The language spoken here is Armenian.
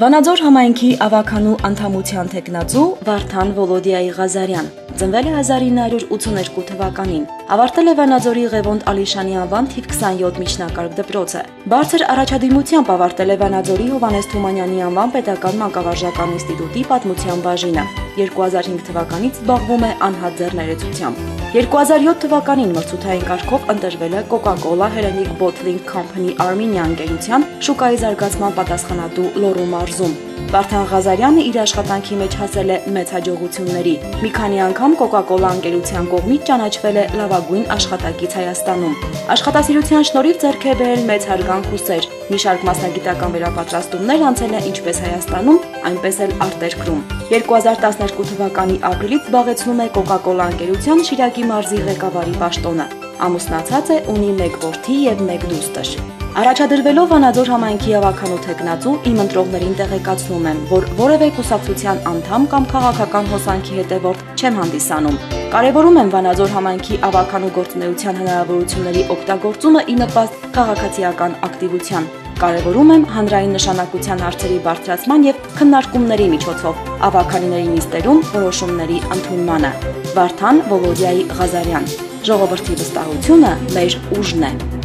Վանաձոր համայնքի ավականու անդամության տեխնացու Վարդան Վոլոդիայի Ղազարյան ծնվել է 1982 թվականին։ Ավարտել է Վանաձորի Ղևոնդ Ալիշանի անվան թիվ 27 միջնակարգ դպրոցը։ Բարձր առաջադիմությամբ ավարտել է Վանաձորի Հովանես Թումանյանի անվան պետական մանկավարժական ինստիտուտի պատմության բաժինը։ 2005 թվականից զբաղվում է անհաձեռ ներեցությամբ։ 2007 թվականին մրցութային կարգով ընտրվել է Coca-Cola Hellenic Bottling Company Armenia ընկերության շուկայի զարգացման պատասխանատու Լոռու մարզում։ Վարդան Ղազարյանը իր աշխատանքի մեջ հասել է մեծ հաջողությունների։ Մի քանի անգամ Coca-Cola ընկերության կողմից ճանաչվել է լավագույն աշխատակից Հայաստանում։ Աշխատասիրության շնորհիվ ձեռք է բերել մեծ հարգանք ու սեր։ Մի շարք մասնագիտական վերապատրաստումներ անցել է ինչպես Հայաստանում, այնպես էլ արտերկրում։ 2012 թվականի ապրիլից զբաղեցնում է Coca-Cola ընկերության Շիրակի մարզի ղեկավարի պաշտոնը։ Ամուսնացած է, ունի 1 որդի եւ 1 դուստր։ Առաջադրվելով Վանաձոր համայնքի ավականու տեխնացու իմ ընտրողներին տեղեկացնում եմ, որ որևէ կուսակցության անդամ կամ քաղաքական հոսանքի հետևորդ չեմ հանդիսանում։ Կարևորում եմ Վանաձոր համայնքի ավականու գործունեության հնարավորությունների օգտագործումը ի նպաստ քաղաքացիական ակտիվության։ Կարևորում եմ հանրային նշանակության հարցերի բարձրացման եւ քննարկումների միջոցով ավականիների նիստերում որոշումների ընդունմանը։ Վարդան Վոլոդիայի Ղազարյան Ժողովրդի վստահությունը մեր ուժն է։